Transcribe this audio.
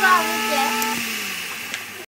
端午节。